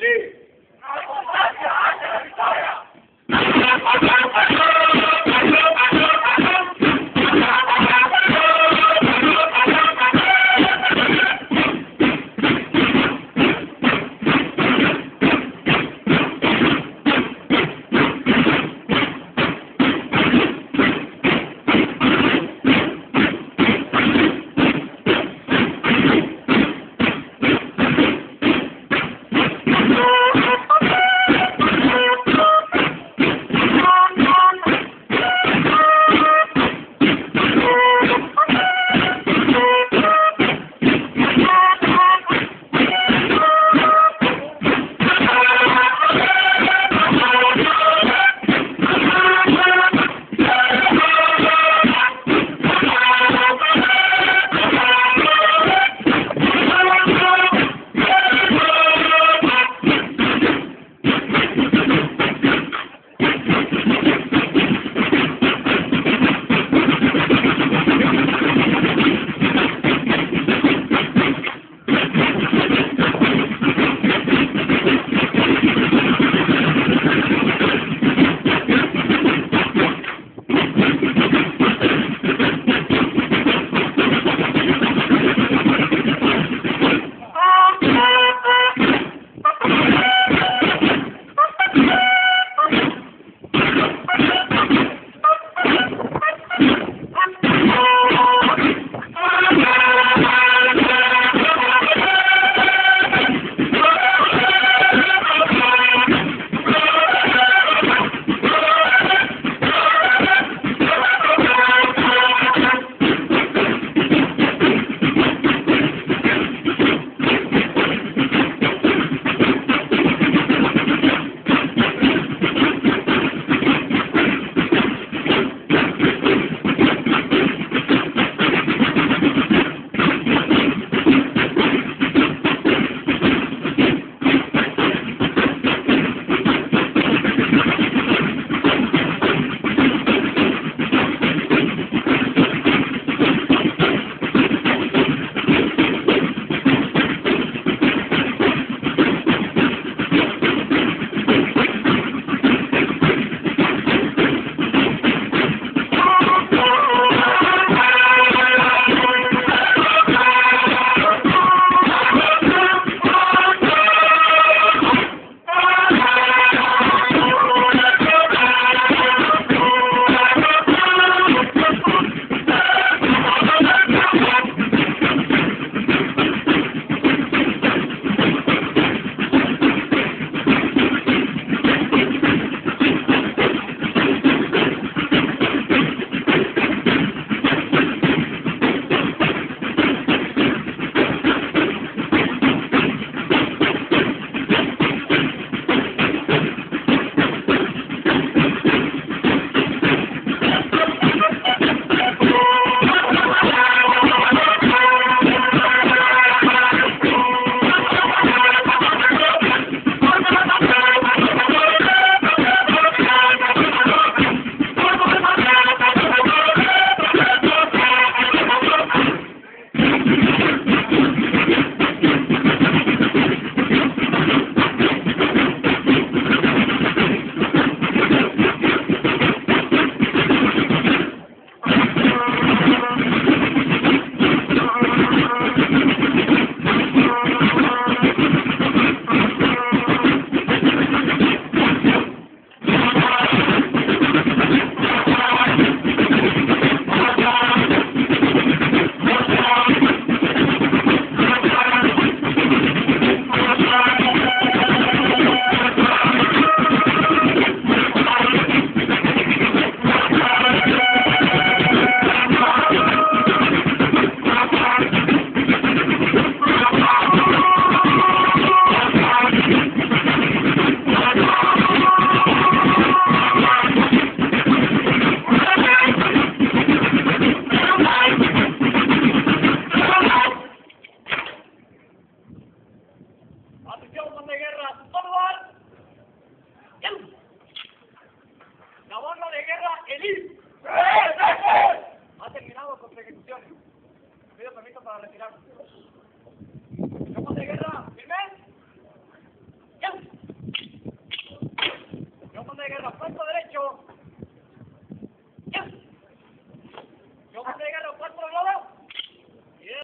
live. Elí. Ha terminado con su ejecución. Pido permiso para retirarme. ¡Campo de guerra! ¡Firme!